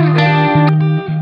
Música